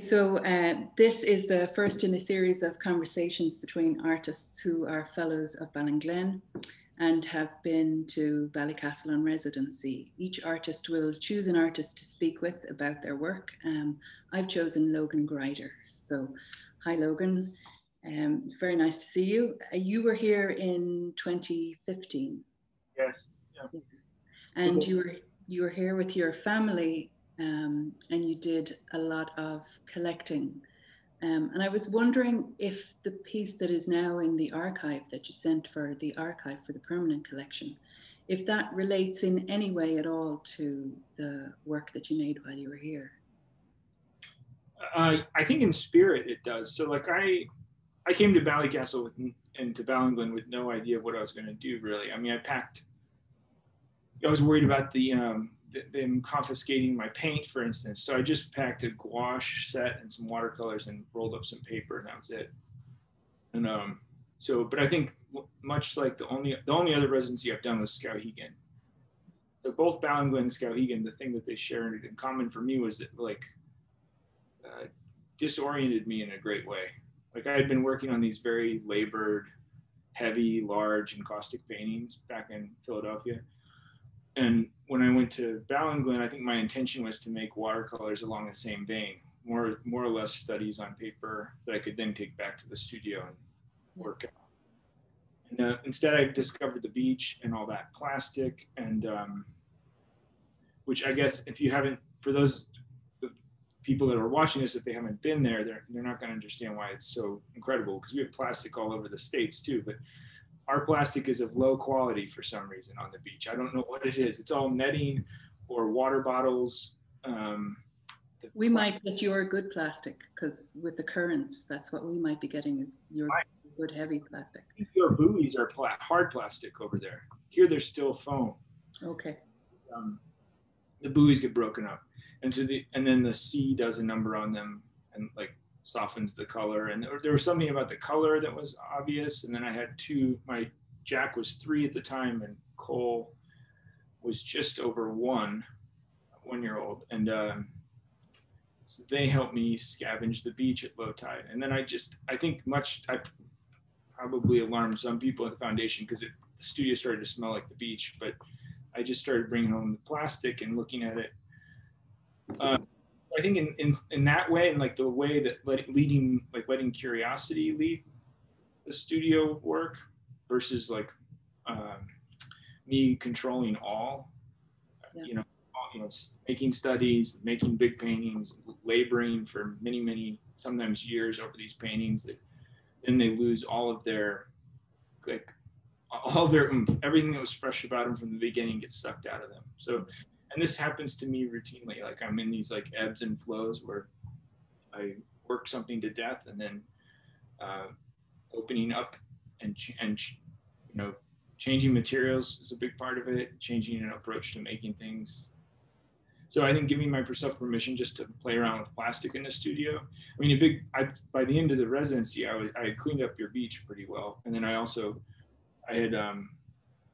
So, uh, this is the first in a series of conversations between artists who are fellows of Ballinglen and have been to Ballycastle on residency. Each artist will choose an artist to speak with about their work. Um, I've chosen Logan Grider. So, hi, Logan. Um, very nice to see you. Uh, you were here in 2015. Yes. Yeah. yes. And you were you were here with your family, um, and you did a lot of collecting. Um, and I was wondering if the piece that is now in the archive that you sent for the archive for the permanent collection, if that relates in any way at all to the work that you made while you were here. Uh, I think in spirit it does. So like I, I came to Ballycastle with and to Ballinglen with no idea of what I was going to do really. I mean, I packed. I was worried about the um, them confiscating my paint, for instance. So I just packed a gouache set and some watercolors and rolled up some paper, and that was it. And um, so, but I think much like the only the only other residency I've done was Skowhegan. So both Ballinglen and Skowhegan, the thing that they shared in common for me was that like uh, disoriented me in a great way. Like I had been working on these very labored, heavy, large, and caustic paintings back in Philadelphia and when I went to Ballinglen, I think my intention was to make watercolors along the same vein, more more or less studies on paper that I could then take back to the studio and work out. And uh, instead, I discovered the beach and all that plastic, and um, which I guess if you haven't, for those people that are watching this, if they haven't been there, they're they're not going to understand why it's so incredible because we have plastic all over the states too, but our plastic is of low quality for some reason on the beach. I don't know what it is. It's all netting or water bottles. Um, we might get your good plastic because with the currents, that's what we might be getting is your good heavy plastic. Your buoys are pla hard plastic over there. Here, they're still foam. Okay. Um, the buoys get broken up, and so the and then the sea does a number on them, and like softens the color. And there, was something about the color that was obvious. And then I had two, my Jack was three at the time and Cole was just over one, one year old. And um, so they helped me scavenge the beach at low tide. And then I just, I think much, I probably alarmed some people at the foundation because the studio started to smell like the beach, but I just started bringing home the plastic and looking at it. Uh, I think in, in in that way, and like the way that let, leading, like letting curiosity lead the studio work versus like um, me controlling all. Yeah. You know, you know, making studies, making big paintings, laboring for many, many, sometimes years over these paintings. That then they lose all of their like all their. Everything that was fresh about them from the beginning gets sucked out of them. So and this happens to me routinely like i'm in these like ebbs and flows where i work something to death and then uh, opening up and and you know changing materials is a big part of it changing an approach to making things. So i think giving myself permission just to play around with plastic in the studio i mean a big I, by the end of the residency i was i had cleaned up your beach pretty well. And then i also i had um,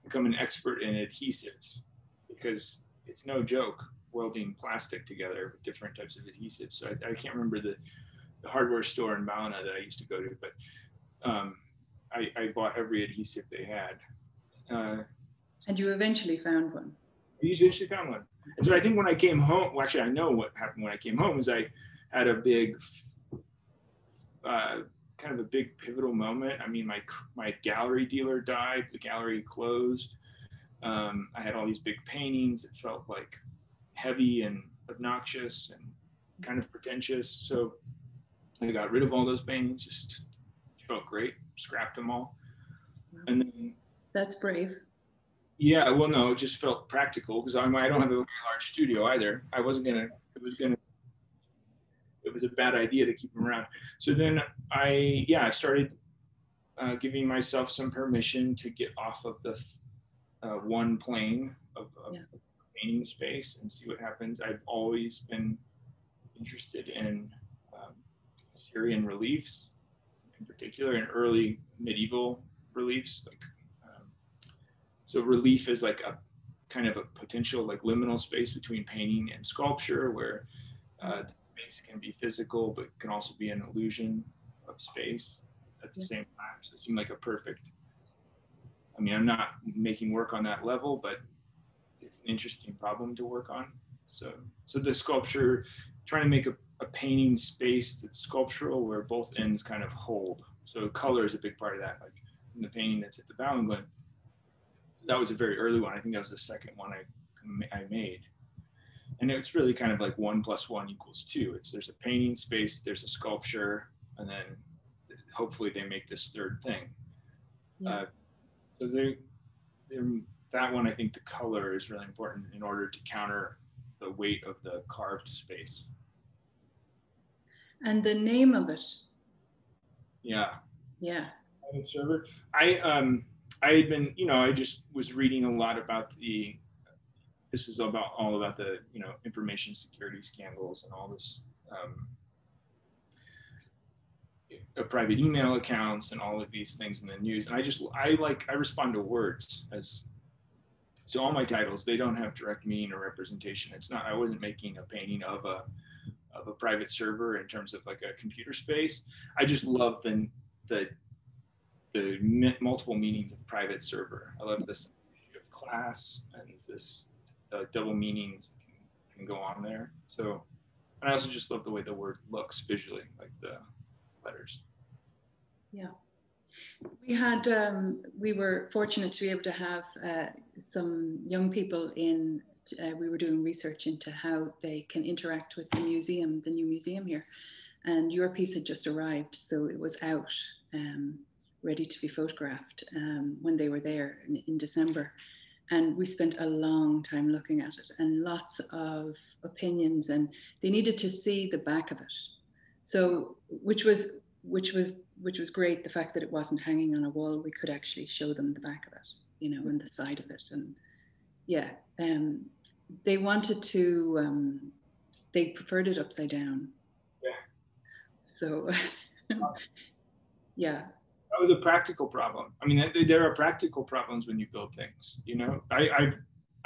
become an expert in adhesives because it's no joke welding plastic together with different types of adhesives. So I, I can't remember the, the, hardware store in Mauna that I used to go to, but um, I, I, bought every adhesive they had. Uh, and you eventually found one. I eventually found one. And so I think when I came home, well, actually, I know what happened when I came home is I had a big, uh, kind of a big pivotal moment. I mean, my my gallery dealer died. The gallery closed. Um, I had all these big paintings. It felt like heavy and obnoxious and kind of pretentious. So I got rid of all those paintings. Just felt great. Scrapped them all. And then that's brave. Yeah, well, no, it just felt practical because I, I don't have a very large studio either. I wasn't gonna. It was gonna. It was a bad idea to keep them around. So then I, yeah, I started uh, giving myself some permission to get off of the uh, one plane of, of yeah. painting space and see what happens. I've always been interested in um, Syrian reliefs, in particular, in early medieval reliefs. Like, um, so relief is like a kind of a potential like liminal space between painting and sculpture, where uh, space can be physical, but can also be an illusion of space at the Yeah. same time. So it seemed like a perfect. I mean, I'm not making work on that level, but it's an interesting problem to work on. So, so the sculpture, trying to make a, a painting space that's sculptural where both ends kind of hold. So color is a big part of that. Like in the painting that's at the Ballinglen, that was a very early one. I think that was the second one I, I made. And it's really kind of like one plus one equals two. It's there's a painting space, there's a sculpture, and then hopefully they make this third thing. Yeah. Uh, so they, that one, I think the color is really important in order to counter the weight of the carved space. And the name of it, Yeah. yeah, server. I um I had been you know I just was reading a lot about the this was about all about the you know information security scandals and all this um, private email accounts and all of these things in the news and I just I like I respond to words as so all my titles they don't have direct meaning or representation it's not I wasn't making a painting of a of a private server in terms of like a computer space I just love the the the multiple meanings of private server. I love this of class and this uh, double meanings can, can go on there. So, and I also just love the way the word looks visually, like the letters. We had, um, we were fortunate to be able to have uh, some young people in, uh, we were doing research into how they can interact with the museum, the new museum here. And your piece had just arrived, so it was out, um, ready to be photographed um, when they were there in, in December. And we spent a long time looking at it and lots of opinions, and they needed to see the back of it. So, which was which was which was great. The fact that it wasn't hanging on a wall, we could actually show them the back of it, you know, and the side of it, and yeah, um, they wanted to. Um, they preferred it upside down. Yeah. So, yeah, That was a practical problem. I mean, there are practical problems when you build things. You know, I I,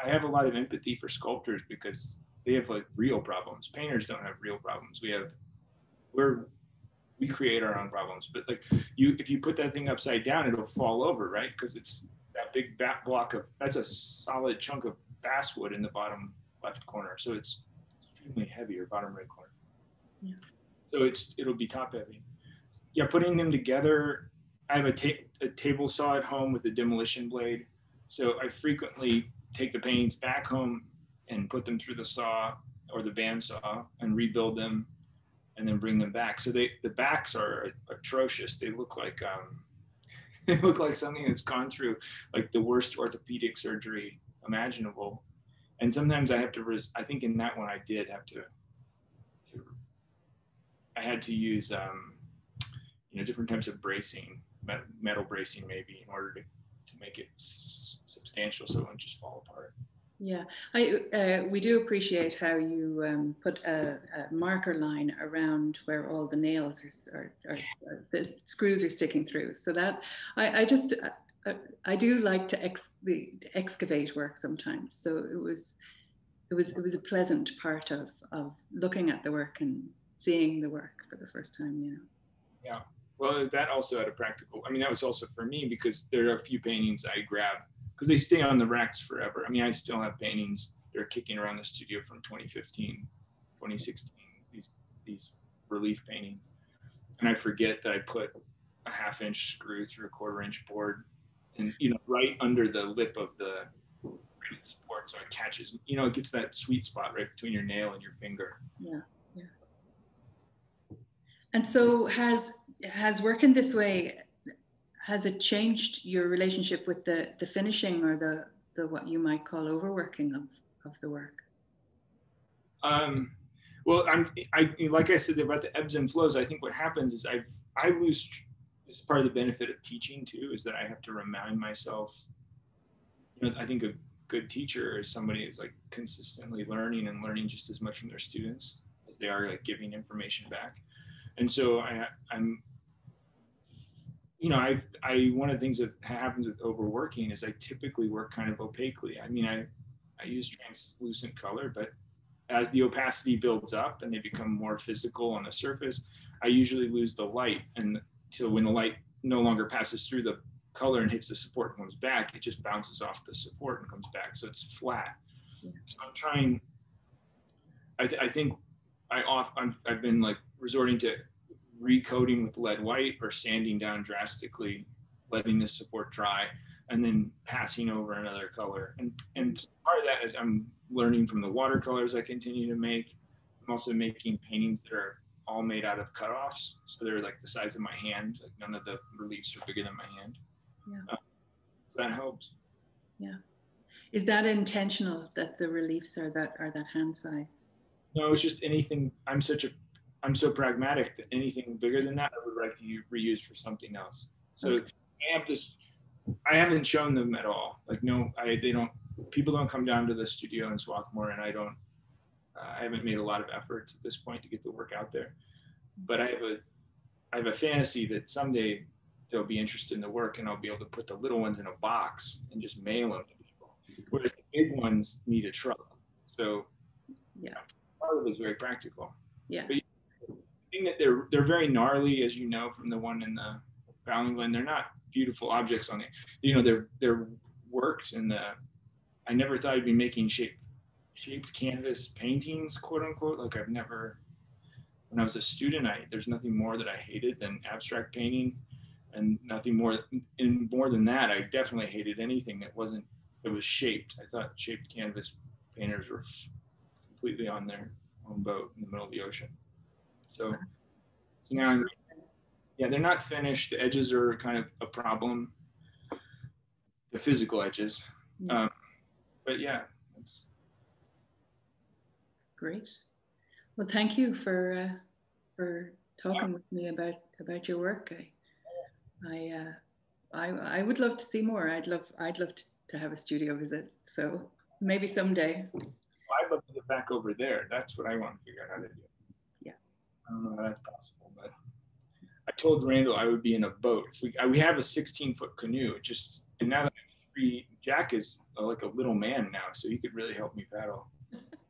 I have a lot of empathy for sculptors because they have like real problems. Painters don't have real problems. We have we're we create our own problems. But like you, if you put that thing upside down, it'll fall over, right? Because it's that big back block of that's a solid chunk of basswood in the bottom left corner. So it's extremely heavy or bottom right corner. Yeah. So it's it'll be top heavy. Yeah, putting them together. I have a, ta- a table saw at home with a demolition blade. So I frequently take the paintings back home and put them through the saw or the bandsaw and rebuild them and then bring them back. So they the backs are atrocious. They look like um, they look like something that's gone through like the worst orthopedic surgery imaginable. And sometimes I have to. Res- I think in that one I did have to. I had to use um, you know different types of bracing, metal bracing maybe, in order to to make it s- substantial so it wouldn't just fall apart. Yeah, I uh, we do appreciate how you um, put a, a marker line around where all the nails are, are the screws are sticking through. So that I, I just uh, I do like to, ex, the, excavate work sometimes. So it was it was it was a pleasant part of of looking at the work and seeing the work for the first time. You know. Yeah. Well, that also had a practical. I mean, that was also for me because there are a few paintings I grab because they stay on the racks forever. I mean, I still have paintings that are kicking around the studio from 2015, 2016. These these relief paintings, and I forget that I put a half inch screw through a quarter inch board, and you know, right under the lip of the support, so it catches. You know, it gets that sweet spot right between your nail and your finger. Yeah, yeah. And so has has working this way has it changed your relationship with the the finishing or the the what you might call overworking of of the work? Um, well, I'm I like I said about the ebbs and flows. I think what happens is I've I lose. This is part of the benefit of teaching too, is that I have to remind myself. You know, I think a good teacher is somebody who's like consistently learning and learning just as much from their students as they are like giving information back. And so I, I'm, you know, I've, I, one of the things that happens with overworking is I typically work kind of opaquely. I mean, I, I use translucent color, but as the opacity builds up and they become more physical on the surface, I usually lose the light. And so when the light no longer passes through the color and hits the support and comes back, it just bounces off the support and comes back. So it's flat. Yeah. So I'm trying, I, th- I think I off, i have been like resorting to recoating with lead white or sanding down drastically, letting the support dry and then passing over another color. And, and part of that is I'm learning from the watercolors I continue to make. I'm also making paintings that are all made out of cutoffs. So they're like the size of my hand. Like none of the reliefs are bigger than my hand. Yeah. Uh, so that helps. Yeah. Is that intentional that the reliefs are that are that hand size? No, it's just anything. I'm such a, I'm so pragmatic that anything bigger than that I would like to reuse for something else. So okay. I have this. I haven't shown them at all. Like no, I they don't. People don't come down to the studio in Swarthmore, and I don't. Uh, I haven't made a lot of efforts at this point to get the work out there. But I have a, I have a fantasy that someday they'll be interested in the work, and I'll be able to put the little ones in a box and just mail them to people. Whereas the big ones need a truck. So yeah, part of it is very practical. Yeah. But thing that they're they're very gnarly, as you know from the one in the Ballinglen. They're not beautiful objects on it. You know, they're they're worked in the. I never thought I'd be making shape shaped canvas paintings, quote unquote. Like I've never. When I was a student, I there's nothing more that I hated than abstract painting, and nothing more. And more than that, I definitely hated anything that wasn't that was shaped. I thought shaped canvas painters were completely on their own boat in the middle of the ocean. So, so now, I'm, yeah, they're not finished. The edges are kind of a problem. The physical edges, um, but yeah, it's great. Well, thank you for uh, for talking with me about about your work. I I, uh, I I would love to see more. I'd love I'd love to, to have a studio visit. So maybe someday. I'd love to get back over there. That's what I want to figure out how to do. I don't know how that's possible, but I told Randall I would be in a boat. If we we have a 16 foot canoe. Just and now that I'm free, Jack is uh, like a little man now, so he could really help me paddle.